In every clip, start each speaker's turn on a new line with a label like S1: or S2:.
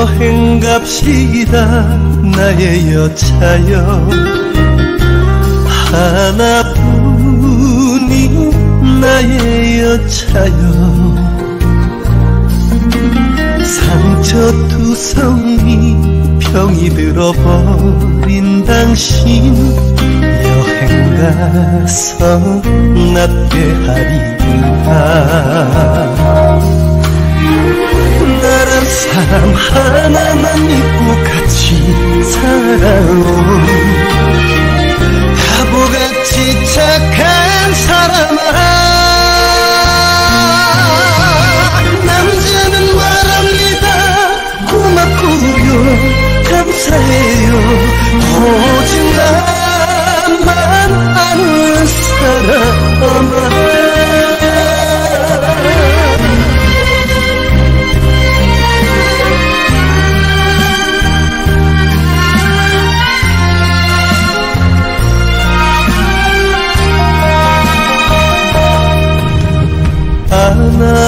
S1: 여행 갑시다 나의 여차여. 하나뿐인 나의 여차여. 상처투성이 병이 들어버린 당신 여행 가서 낫게 하리라 사람 하나만 믿고 같이 살아온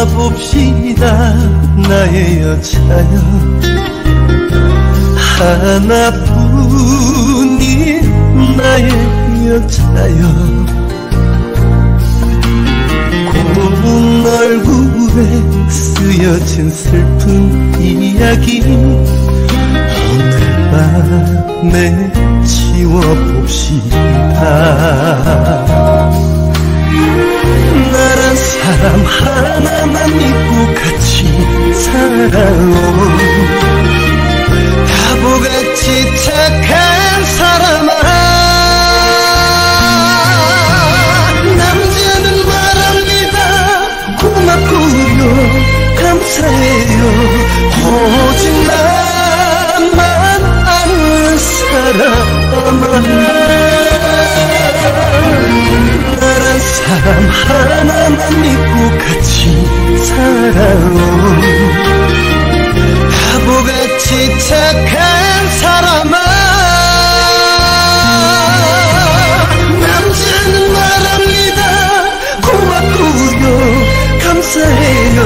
S1: 봅시다. 나의 여차여. 하나뿐인 나의 여차여. 고운 얼굴에 쓰여진 슬픈 이야기. 오늘 밤에 지워봅시다 사람 하나만 믿고 같이 살아온 바보같이 착한 사람아 남자는 말합니다. 고맙고요 감사해요. 오직 나만 아는 사람아. 나란 사람 하나만 믿고 같이 살아온 바보같이 착한 사람아. 남자는 말합니다. 고맙고요. 감사해요.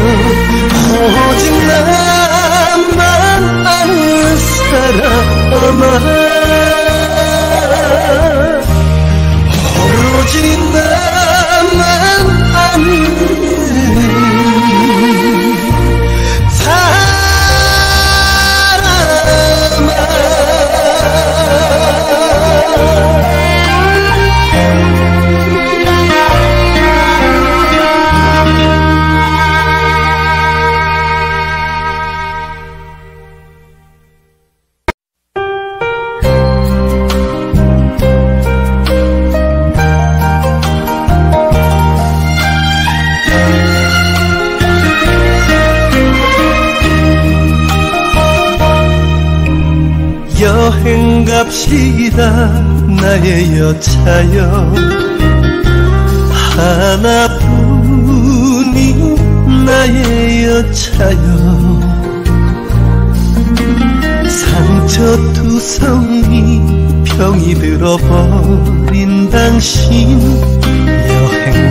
S1: 오직 나만 아는 사람아 여행 갑시다 나의 여차여. 하나뿐인 나의 여차여. 상처 투성이 병이 들어버린 당신 여행